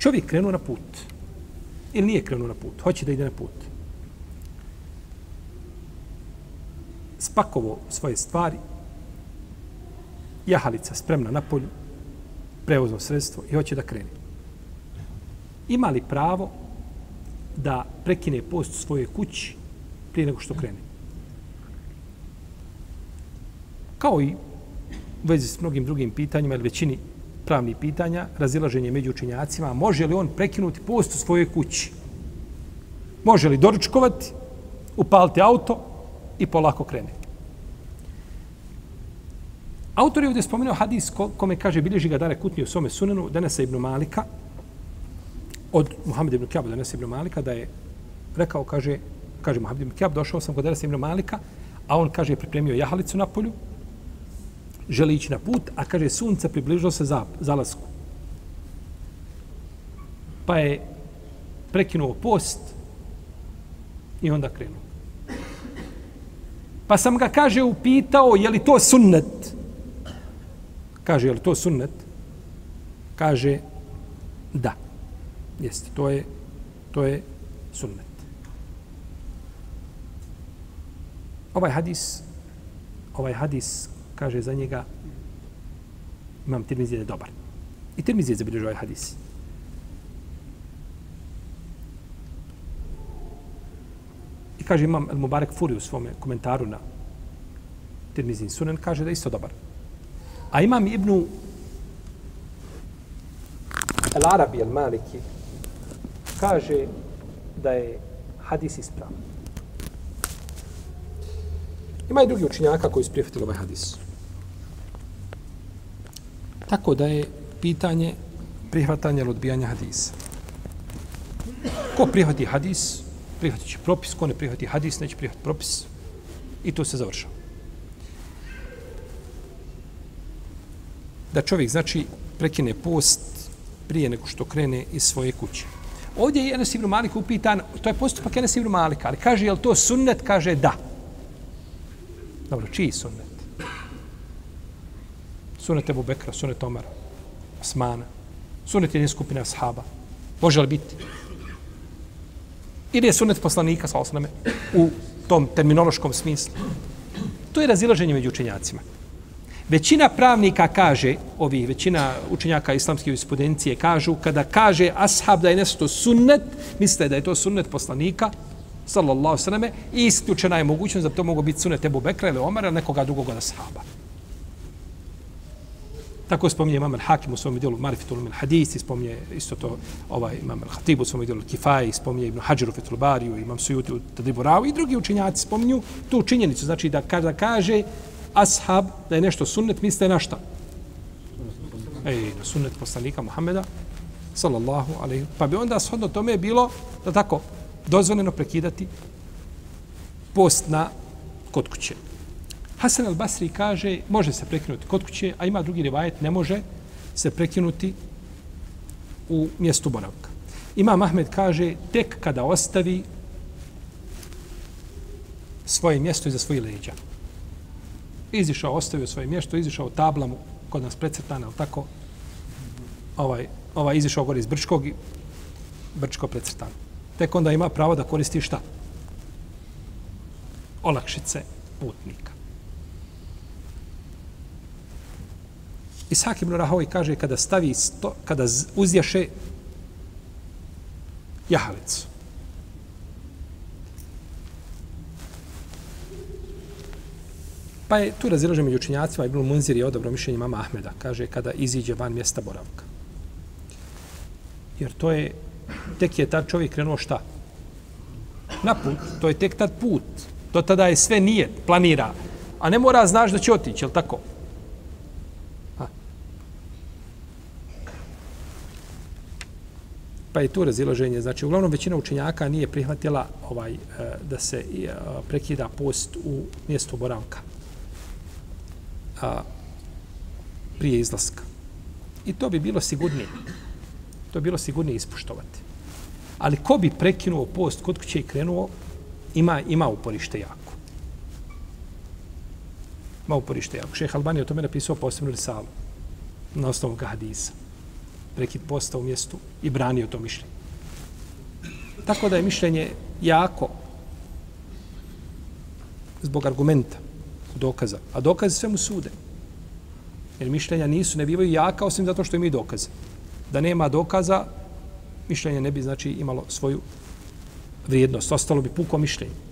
čovjek krenuo na put. Ili nije krenuo na put. Hoće da ide na put. Spakovo svoje stvari. Jahalica spremna na polju. Prevozno sredstvo i hoće da krene. Ima li pravo da prekine post u svojoj kući prije nego što krene? Kao i u vezi s mnogim drugim pitanjima ili većini pravnih pitanja, razilaženje među učinjacima, može li on prekinuti post u svojoj kući? Može li doručkovati, upaliti auto i polako krenuti? Autor je ovdje spomenuo hadis kome kaže bilježi ga dare kutni u svome sunenu Denesa ibn Malika od Muhammed ibn Kjab Denesa ibn Malika da je rekao, kaže, kaže Muhammed ibn Kjab, došao sam kod Denesa ibn Malika, a on kaže pripremio jahalicu na polju, želi ići na put, a kaže sunce približilo se za, zalasku. Pa je prekinuo post i onda krenuo. Pa sam ga, kaže, upitao, je li to sunnet? Kaže, je li to sunnet? Kaže, da. Jeste, to je, to je sunnet. Ovaj hadis, ovaj hadis kaže za njega imam Tirmizi je dobar. I Tirmizi je zabilježio ovaj hadis. I kaže imam El Mubarek Furi u svome komentaru na Tirmizi Sunan, kaže da je isto dobar. A imam Ibnu El Arabi El Maliki kaže da je hadis ispravan. Ima i drugi učinjaka koji su prihvatili ovaj hadis. Tako da je pitanje prihvatanja ili odbijanja hadisa. Ko prihvati hadis, prihvati će propis. Ko ne prihvati hadis, neće prihvati propis. I to se završava. Da čovjek, znači, prekine post prije nego što krene iz svoje kuće. Ovdje je Enes ibn Malik upitan, to je postupak Enes ibn Malika, ali kaže, je li to sunnet? Kaže, da. Dobro, čiji sunnet? Sunet Ebu Bekra, sunet Omara, Osmana, sunet jedne skupine ashaba. Može li biti? Ili je sunet poslanika, sa osname, u tom terminološkom smislu? To je razilaženje među učenjacima. Većina pravnika kaže, ovi većina učenjaka islamske jurisprudencije kažu, kada kaže ashab da je nešto sunnet, misle da je to sunnet poslanika, sallallahu sallame, i isključena je mogućnost da to mogu biti sunnet Ebu Bekra ili Omara ili nekoga drugog od ashaba. Tako spominje Imam al-Hakim u svom dijelu Marifitul min hadisi, spominje isto to ovaj Imam al-Hatib u svom dijelu Kifaj, spominje Ibn Hajar u Fitul Bariju, Imam Sujuti u Tadibu Rao i drugi učinjaci spominju tu činjenicu. Znači da kada kaže ashab da je nešto sunnet, misle na šta? Ej, na sunnet poslanika Muhammeda, sallallahu alaihi. Pa bi onda shodno tome bilo, da tako, dozvoljeno prekidati post na kod kuće. Hasan al-Basri kaže, može se prekinuti kod kuće, a ima drugi rivajet, ne može se prekinuti u mjestu boravka. Ima Ahmed kaže, tek kada ostavi svoje mjesto iza svojih leđa. Izišao, ostavio svoje mjesto, izišao tablamu kod nas precrtana, ali tako, ovaj, ovaj izišao gore iz Brčkog i Brčko precrtano. Tek onda ima pravo da koristi šta? Olakšice putnika. Isak ibn Rahovi kaže kada stavi sto, kada uzješe jahalicu. Pa je tu razilažen među učinjacima Ibn Munzir je odobro mišljenje mama Ahmeda. Kaže kada iziđe van mjesta boravka. Jer to je, tek je tad čovjek krenuo šta? Na put. To je tek tad put. Do tada je sve nije, planira. A ne mora znaš da će otići, je tako? Pa je to razilaženje. Znači, uglavnom većina učenjaka nije prihvatila ovaj eh, da se eh, prekida post u mjestu boravka a, prije izlaska. I to bi bilo sigurnije. To bi bilo sigurnije ispuštovati. Ali ko bi prekinuo post kod kuće i krenuo, ima, ima uporište jako. Ima uporište jako. Šeha Albani je o tome napisao posebnu risalu na osnovu hadisa prekid posta u mjestu i branio to mišljenje. Tako da je mišljenje jako zbog argumenta, dokaza. A dokaze svemu sude. Jer mišljenja nisu, ne bivaju jaka osim zato što imaju dokaze. Da nema dokaza, mišljenje ne bi znači imalo svoju vrijednost. Ostalo bi puko mišljenje.